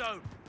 zone.